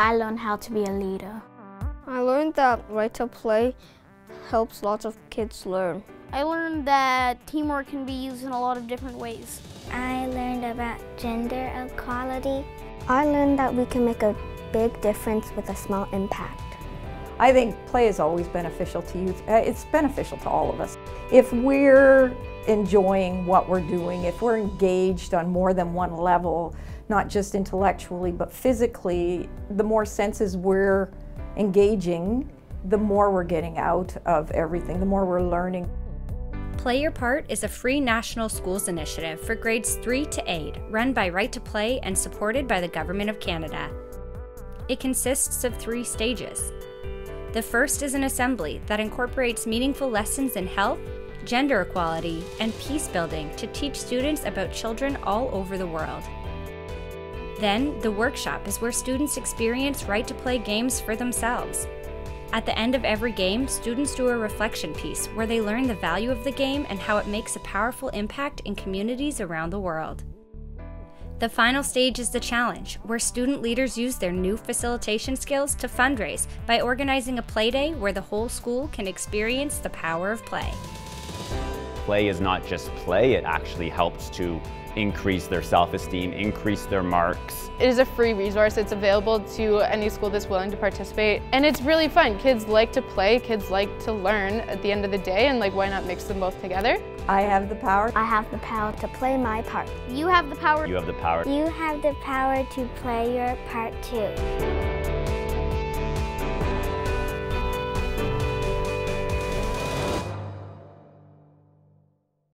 I learned how to be a leader. I learned that right to play helps lots of kids learn. I learned that teamwork can be used in a lot of different ways. I learned about gender equality. I learned that we can make a big difference with a small impact. I think play is always beneficial to youth. Uh, it's beneficial to all of us. If we're enjoying what we're doing, if we're engaged on more than one level, not just intellectually but physically, the more senses we're engaging, the more we're getting out of everything, the more we're learning. Play Your Part is a free national schools initiative for grades 3 to 8, run by Right to Play and supported by the Government of Canada. It consists of three stages. The first is an assembly that incorporates meaningful lessons in health, gender equality, and peace building to teach students about children all over the world. Then, the workshop is where students experience right to play games for themselves. At the end of every game, students do a reflection piece where they learn the value of the game and how it makes a powerful impact in communities around the world. The final stage is the challenge, where student leaders use their new facilitation skills to fundraise by organizing a play day where the whole school can experience the power of play. Play is not just play, it actually helps to increase their self-esteem, increase their marks. It is a free resource. It's available to any school that's willing to participate. And it's really fun. Kids like to play, kids like to learn at the end of the day, and like why not mix them both together? I have the power. I have the power to play my part. You have the power. You have the power. You have the power to play your part too.